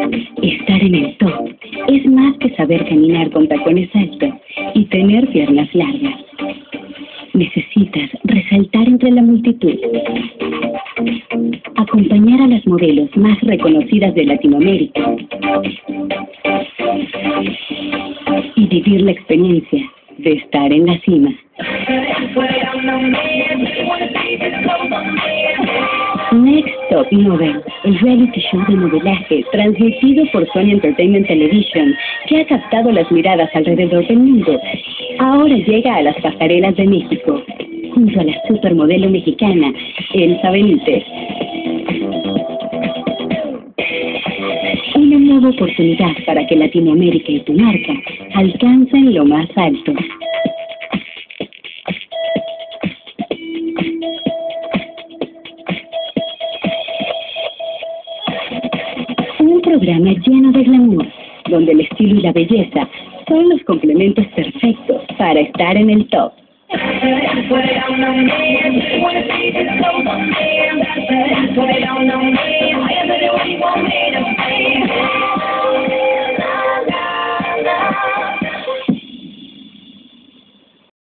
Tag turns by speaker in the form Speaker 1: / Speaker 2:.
Speaker 1: Estar en el top es más que saber caminar con tacones altos y tener piernas largas. Necesitas resaltar entre la multitud. Acompañar a las modelos más reconocidas de Latinoamérica. Y vivir la experiencia de estar en la cima. Next Top Model, el reality show de modelaje transmitido por Sony Entertainment Television, que ha captado las miradas alrededor del mundo, ahora llega a las pasarelas de México, junto a la supermodelo mexicana, Elsa Benítez. Una nueva oportunidad para que Latinoamérica y tu marca alcancen lo más alto. Programa lleno de glamour, donde el estilo y la belleza son los complementos perfectos para estar en el top.